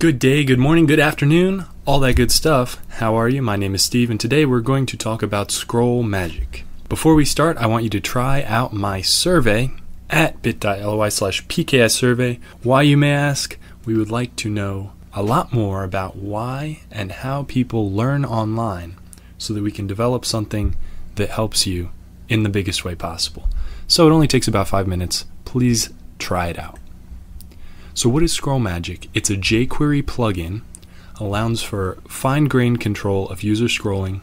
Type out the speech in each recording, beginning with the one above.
Good day, good morning, good afternoon, all that good stuff. How are you? My name is Steve, and today we're going to talk about scroll magic. Before we start, I want you to try out my survey at bit.ly slash pks survey. Why, you may ask? We would like to know a lot more about why and how people learn online so that we can develop something that helps you in the biggest way possible. So it only takes about five minutes. Please try it out. So, what is Scroll Magic? It's a jQuery plugin, allows for fine grained control of user scrolling,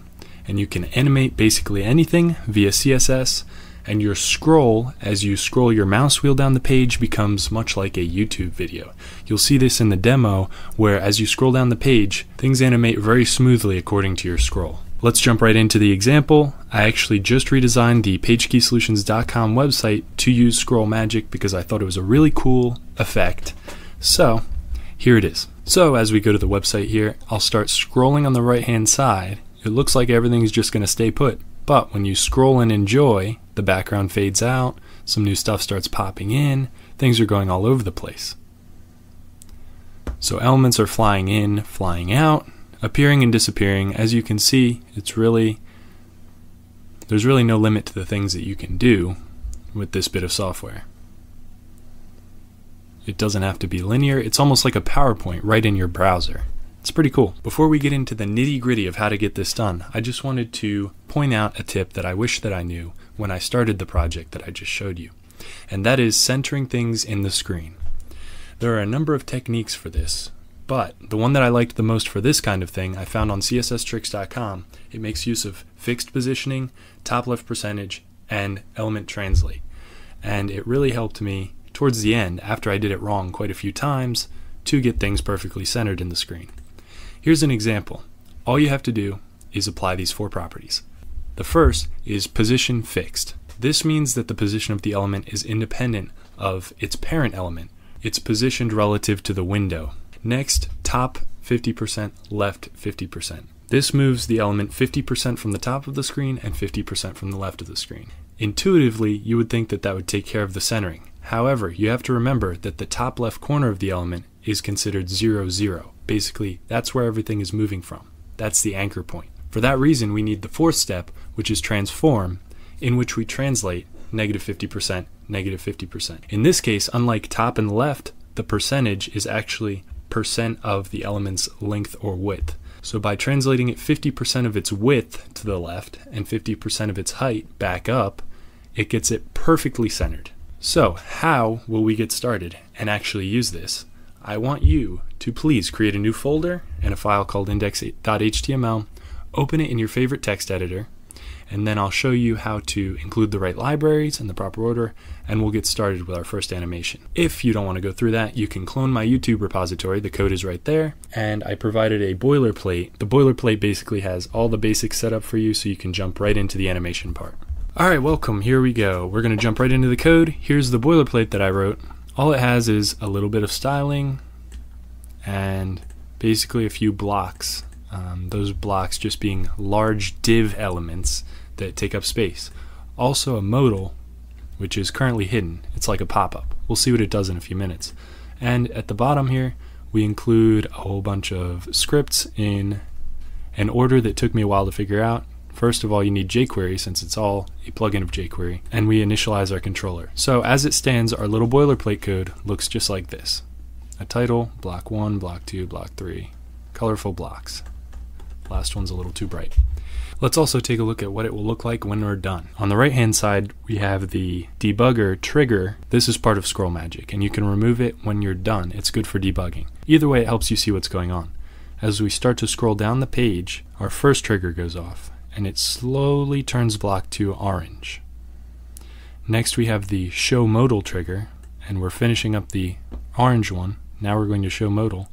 and you can animate basically anything via CSS. And your scroll, as you scroll your mouse wheel down the page, becomes much like a YouTube video. You'll see this in the demo, where as you scroll down the page, things animate very smoothly according to your scroll. Let's jump right into the example. I actually just redesigned the PageKeySolutions.com website to use Scroll Magic because I thought it was a really cool effect. So, here it is. So, as we go to the website here, I'll start scrolling on the right hand side. It looks like everything's just going to stay put. But when you scroll and enjoy, the background fades out, some new stuff starts popping in, things are going all over the place. So, elements are flying in, flying out, appearing and disappearing. As you can see, it's really there's really no limit to the things that you can do with this bit of software. It doesn't have to be linear. It's almost like a PowerPoint right in your browser. It's pretty cool. Before we get into the nitty gritty of how to get this done, I just wanted to point out a tip that I wish that I knew when I started the project that I just showed you, and that is centering things in the screen. There are a number of techniques for this, but the one that I liked the most for this kind of thing I found on CSStricks.com. It makes use of fixed positioning, top left percentage, and element translate. And it really helped me towards the end, after I did it wrong quite a few times, to get things perfectly centered in the screen. Here's an example. All you have to do is apply these four properties. The first is position fixed. This means that the position of the element is independent of its parent element. It's positioned relative to the window. Next, top 50%, left 50%. This moves the element 50% from the top of the screen and 50% from the left of the screen. Intuitively, you would think that that would take care of the centering. However, you have to remember that the top left corner of the element is considered 0, 0. Basically, that's where everything is moving from. That's the anchor point. For that reason, we need the fourth step, which is transform, in which we translate negative 50%, negative 50%. In this case, unlike top and left, the percentage is actually percent of the element's length or width. So by translating it 50% of its width to the left and 50% of its height back up, it gets it perfectly centered. So, how will we get started and actually use this? I want you to please create a new folder and a file called index.html, open it in your favorite text editor, and then I'll show you how to include the right libraries in the proper order, and we'll get started with our first animation. If you don't want to go through that, you can clone my YouTube repository. The code is right there, and I provided a boilerplate. The boilerplate basically has all the basics set up for you so you can jump right into the animation part. All right, welcome. Here we go. We're going to jump right into the code. Here's the boilerplate that I wrote. All it has is a little bit of styling and basically a few blocks um, those blocks just being large div elements that take up space. Also a modal, which is currently hidden. It's like a pop-up. We'll see what it does in a few minutes. And at the bottom here, we include a whole bunch of scripts in an order that took me a while to figure out. First of all, you need jQuery since it's all a plugin of jQuery, and we initialize our controller. So as it stands, our little boilerplate code looks just like this. A title, block 1, block 2, block 3, colorful blocks. Last one's a little too bright. Let's also take a look at what it will look like when we're done. On the right hand side, we have the debugger trigger. This is part of Scroll Magic, and you can remove it when you're done. It's good for debugging. Either way, it helps you see what's going on. As we start to scroll down the page, our first trigger goes off, and it slowly turns block to orange. Next, we have the show modal trigger, and we're finishing up the orange one. Now we're going to show modal.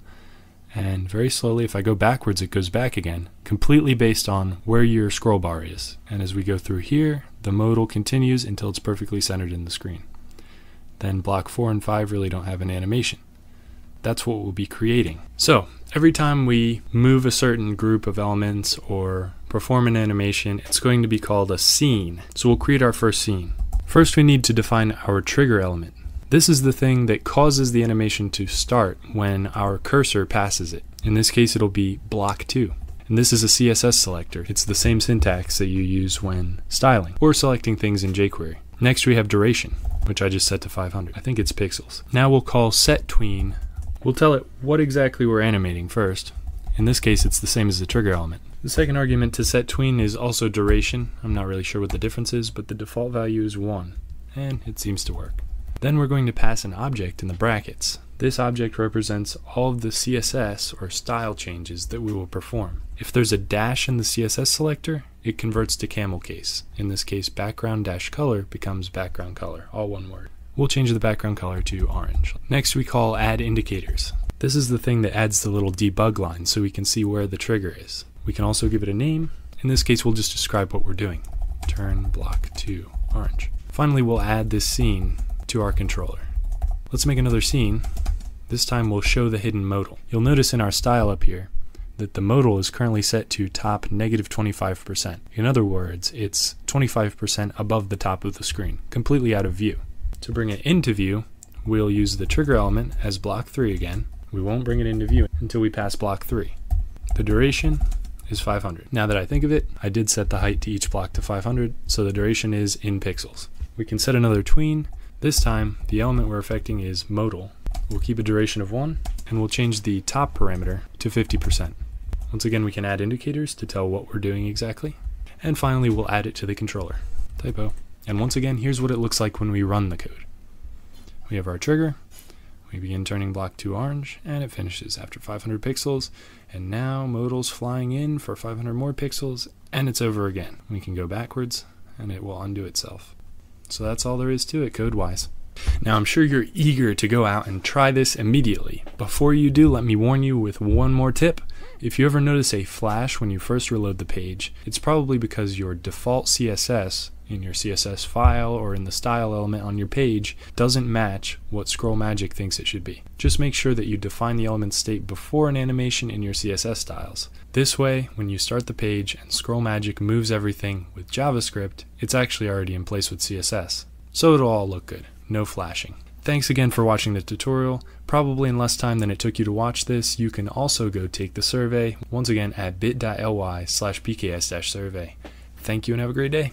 And very slowly, if I go backwards, it goes back again, completely based on where your scroll bar is. And as we go through here, the modal continues until it's perfectly centered in the screen. Then block 4 and 5 really don't have an animation. That's what we'll be creating. So, every time we move a certain group of elements or perform an animation, it's going to be called a scene. So we'll create our first scene. First we need to define our trigger element. This is the thing that causes the animation to start when our cursor passes it. In this case, it'll be block 2. And this is a CSS selector. It's the same syntax that you use when styling or selecting things in jQuery. Next we have duration, which I just set to 500. I think it's pixels. Now we'll call set tween. We'll tell it what exactly we're animating first. In this case, it's the same as the trigger element. The second argument to set tween is also duration. I'm not really sure what the difference is, but the default value is 1, and it seems to work. Then we're going to pass an object in the brackets. This object represents all of the CSS or style changes that we will perform. If there's a dash in the CSS selector, it converts to camel case. In this case, background dash color becomes background color, all one word. We'll change the background color to orange. Next we call add indicators. This is the thing that adds the little debug line so we can see where the trigger is. We can also give it a name. In this case, we'll just describe what we're doing. Turn block to orange. Finally, we'll add this scene to our controller. Let's make another scene. This time we'll show the hidden modal. You'll notice in our style up here that the modal is currently set to top negative 25%. In other words, it's 25% above the top of the screen, completely out of view. To bring it into view, we'll use the trigger element as block 3 again. We won't bring it into view until we pass block 3. The duration is 500. Now that I think of it, I did set the height to each block to 500, so the duration is in pixels. We can set another tween this time, the element we're affecting is modal. We'll keep a duration of 1, and we'll change the top parameter to 50%. Once again, we can add indicators to tell what we're doing exactly. And finally, we'll add it to the controller. Typo. And once again, here's what it looks like when we run the code. We have our trigger, we begin turning block to orange, and it finishes after 500 pixels. And now modal's flying in for 500 more pixels, and it's over again. We can go backwards, and it will undo itself. So that's all there is to it code wise. Now, I'm sure you're eager to go out and try this immediately. Before you do, let me warn you with one more tip. If you ever notice a flash when you first reload the page, it's probably because your default CSS in your CSS file or in the style element on your page doesn't match what Scroll Magic thinks it should be. Just make sure that you define the element state before an animation in your CSS styles. This way, when you start the page and Scroll Magic moves everything with JavaScript, it's actually already in place with CSS. So it'll all look good, no flashing. Thanks again for watching the tutorial. Probably in less time than it took you to watch this, you can also go take the survey, once again at bit.ly slash pks-survey. Thank you and have a great day.